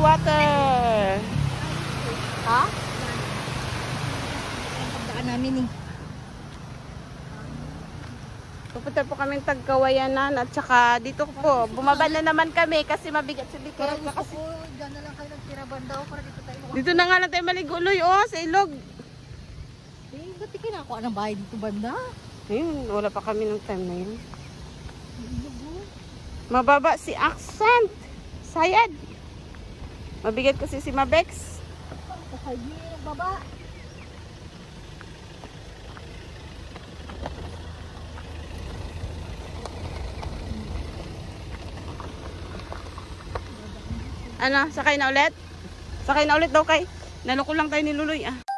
water. Ha? Pagdaan namin eh. Pupunta po kami tagkawayanan at saka dito po, bumaba na naman kami kasi mabigat si Pero Bikira. gusto ko, dyan na lang kayo nagtira bandaw para dito tayo. Dito na nga lang tayo maliguloy, oh, sa ilog. Eh, ba't kinakuha ng bahay dito banda? Ayun, wala pa kami ng time na yun. Mababa si Accent. Sayad. Mabigat kasi si Mabex. Kasay ng baba. Ano, sakay na ulit? Sakay na ulit daw kay. Naloko lang tayo ni Luloy ah.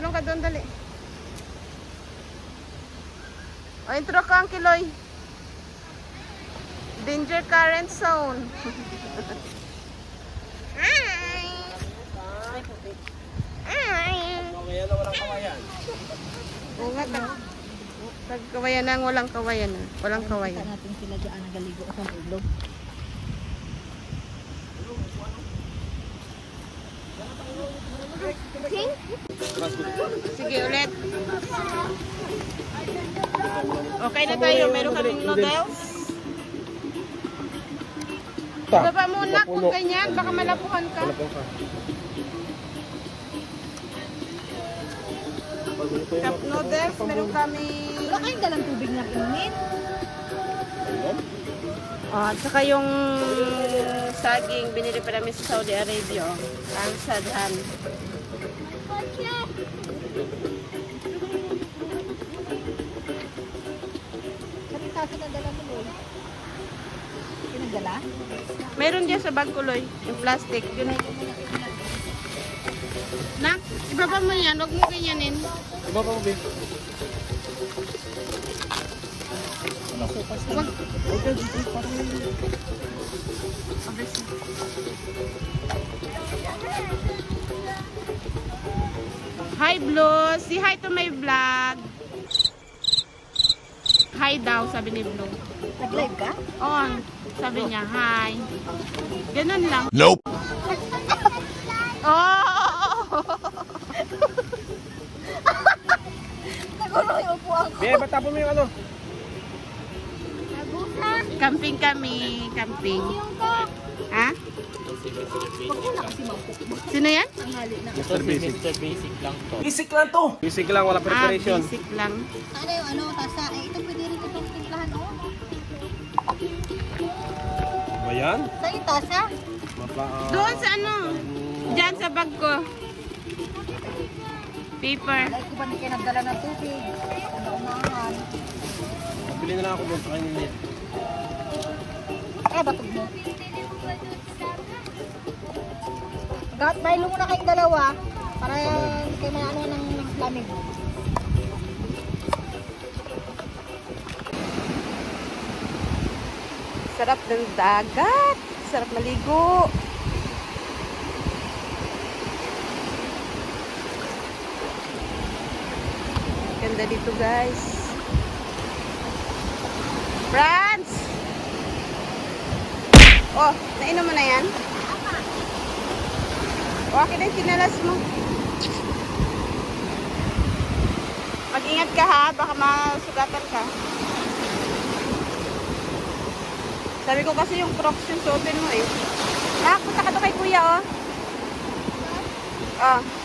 Tulong ka doon, dali. O, intro ka, Uncle Loy. Danger current zone. Hi! Hi! Oo nga, tag, tagkawayan na, walang kawayan na. Walang kawayan. Kita natin sila dyan nagaligo sa ilog. Pink? Sige, ulit. Okay na tayo. Meron kaming noodles. Baba muna kung ganyan. Baka malapuhan ka. Cup noodles. Meron kami... Wala kayong dalang tubig na inumin? Oh, at saka yung saging binili pa namin sa Saudi Arabia. Ang sadhan. Taso na dala mo Loy. Pinagdala? Meron dyan sa bag kuloy. Yung plastic. Yun. Nak, ibaba mo yan. Huwag mo ganyanin. Iba pa mo, babe. Wag. Hi, Blue. Say hi to my vlog. Hi daw, sabi ni Blue. Nag-live ka? On. Sabi niya, hi. Ganun lang. Nope. Oh! Nagulo yung upuan ko. Ba't tapon mo yung ano? Camping kami. Camping. Ha? Wala kasi mangkok. Sino yan? Ang hali na. Ito si Mr. Basic lang to. Basic lang to. Basic lang, wala Ah, preparation. basic lang. Ano yung ano, tasa? Eh, ito pwede rin itong timplahan, oh. Ba yan? Saan yung tasa? Mapa, ah, Doon sa ano? Diyan sa bag ko. Paper. Like ko ba na kayo nagdala ng tubig? Ano unahan? Mabili na lang ako doon sa kanila. Eh, batog mo. Gat, baylo muna kayong dalawa para hindi kayo ano ng lamig. Sarap ng dagat. Sarap maligo. Ganda dito guys. Franz! Oh, nainom mo na yan? O, akin na sinalas mo. Mag-ingat ka ha, baka masugatan ka. Sabi ko kasi yung crocs yung suotin mo eh. Nak, punta ka to kay kuya oh. Oh.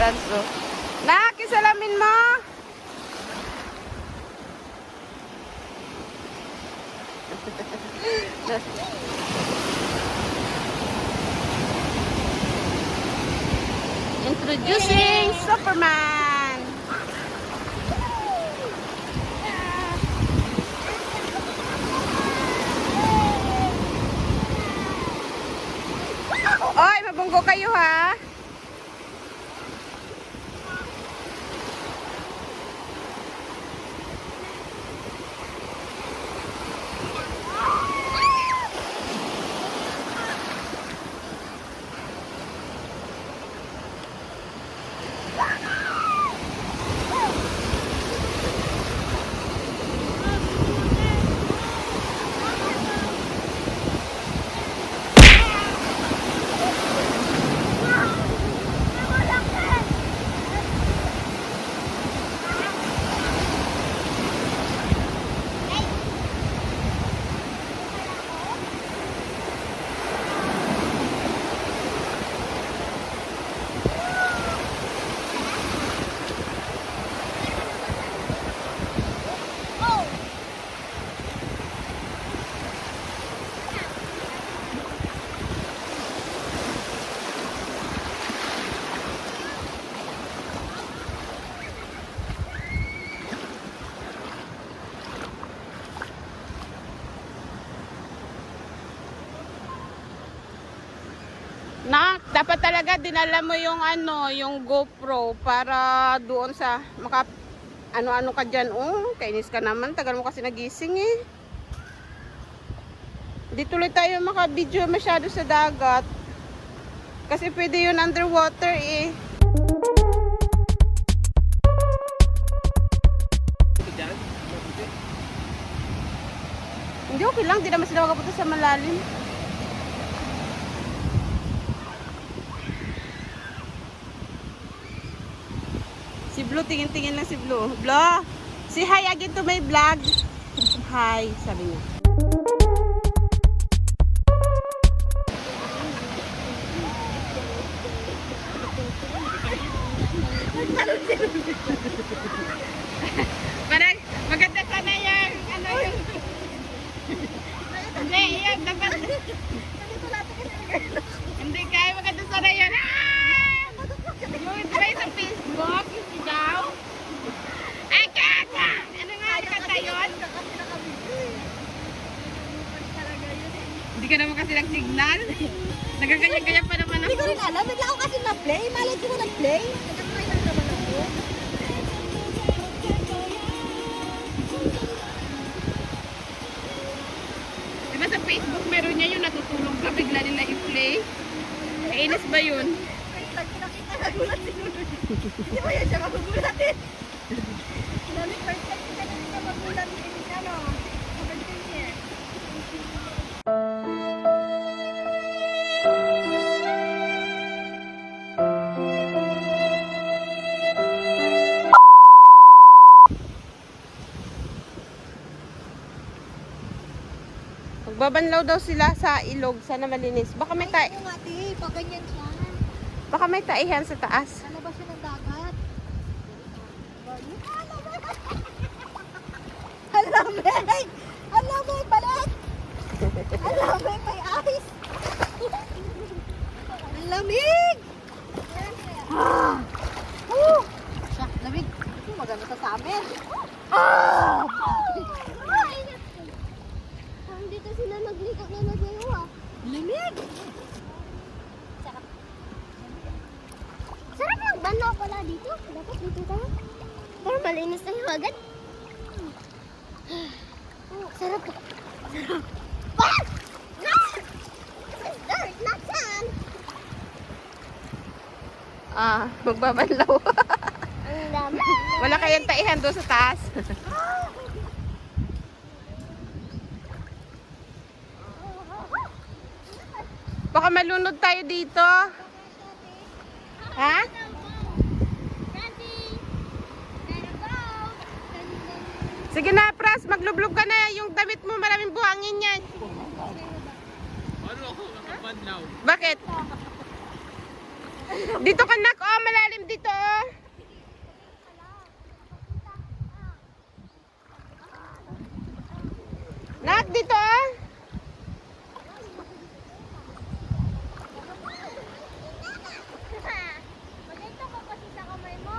Ranso. Nak, isalamin mo. Introducing Superman. Oy, mabunggo kayo ha. Nak, dapat talaga dinala mo yung ano, yung GoPro para doon sa maka ano-ano ka diyan. Oh, kainis ka naman. Tagal mo kasi nagising eh. Di tuloy tayo maka-video masyado sa dagat. Kasi pwede yun underwater eh. Hindi okay lang, di naman sila makapunta sa malalim. Si Blue, tingin-tingin lang si Blue. Blue, say hi again to my vlog. Hi, sabi niya. Nagaganyan-ganyan pa naman Hindi ko ako rin alam. Bigla ako kasi na-play. Malay ko nag-play. Nag-try lang naman ako. Diba sa Facebook meron niya yung natutulog ka bigla nila i-play Kainis ba yun? Nakita, nagulat si Lulu. Hindi ba yan siya magugulat eh? Dami perfect ka na naman. Magbabanlaw daw sila sa ilog. Sana malinis. Baka may, ta Yung ate, pag ganyan siya, baka may taihan sa taas. lalabas siya ng dagat. Ang lamig! Balik! Ang lamig! May ice! Lamig! Ah! Woo! Siya, lamig. Maganda sa amin. Ah! Parang nagligo na naglayo Lamig! Sarap magbanlaw pala dito. Dapat dito tayo. Para malinis tayo agad. Sarap. Sarap. Ah! No! This is dirt, not sand. Ah, magbabanlaw. Ang dami. Wala kayang taihan doon sa taas. Baka malunod tayo dito. Ha? Sige na, Pras, maglublog ka na. Yung damit mo, maraming buhangin yan. Ano ako? Bakit? Dito ka nak, oh, malalim dito, oh. Nak, dito, oh. Maganda ka kasi sa kamay mo.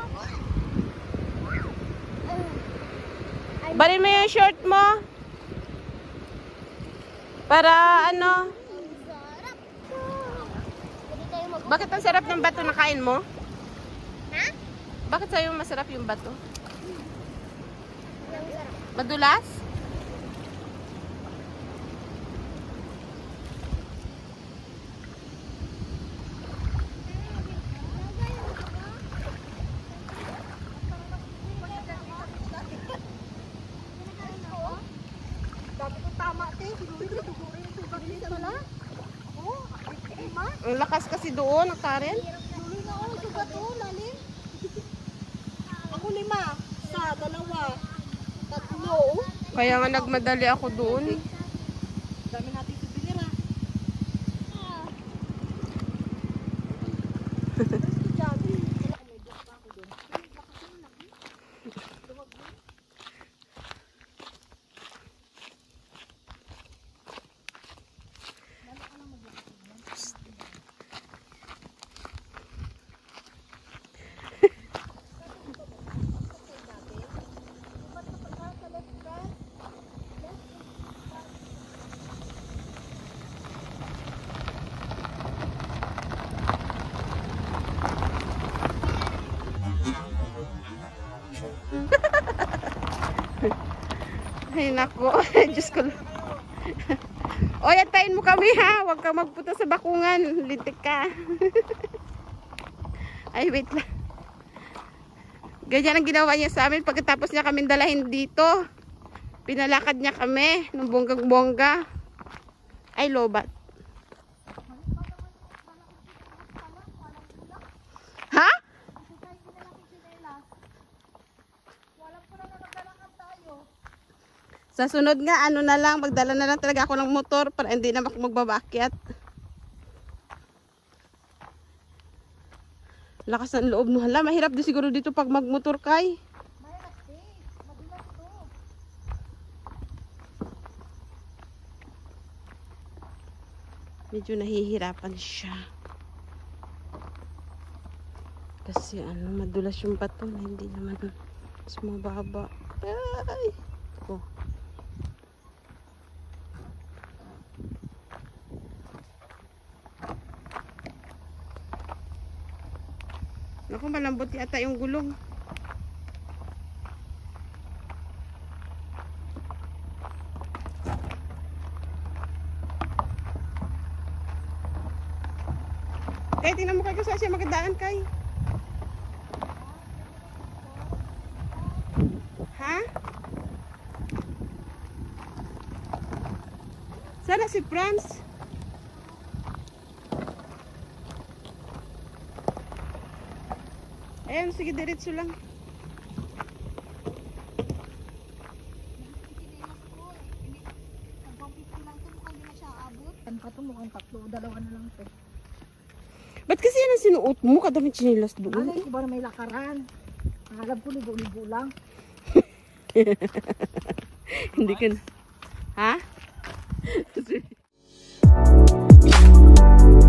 Bali mo yung short mo. Para ano? Bakit ang sarap ng bato na kain mo? Ha? Bakit sa'yo masarap yung bato? Sarap. Madulas? Dami ko tama, te. Siguro ito, siguro yung sugat nito pala. Oh, lima. Ang lakas kasi doon, Karen. Tuloy na ako, sugat lalim. Ako lima. Sa, dalawa. Tatlo. Kaya nga nagmadali ako doon. Dami natin souvenir ah. Ay, nako. Diyos ko. lang. o, yatayin mo kami ha. Huwag kang magpunta sa bakungan. Lintik ka. Ay, wait lang. Ganyan ang ginawa niya sa amin pagkatapos niya kami dalahin dito. Pinalakad niya kami nung bonggang-bongga. Ay, lobat. Ha? Sa sunod nga, ano na lang, magdala na lang talaga ako ng motor para hindi na magbabakyat. Lakas ng loob no. Hala, mahirap din siguro dito pag magmotor kay. Medyo nahihirapan siya. Kasi ano, madulas yung bato hindi naman mas mababa. Ay! ko malambot yata yung gulong. Kay, tingnan mo kay kasi siya magdaan kay. Ha? Sana si Franz. Ayun, sige, diretso lang. Yan pa to, mukhang tatlo. Dalawa na lang to. Ba't kasi yan ang sinuot mo? Kadamit chinilas doon. Alay ko ba na may lakaran? Alam ko ligo-ligo lang. Hindi ka na. Ha?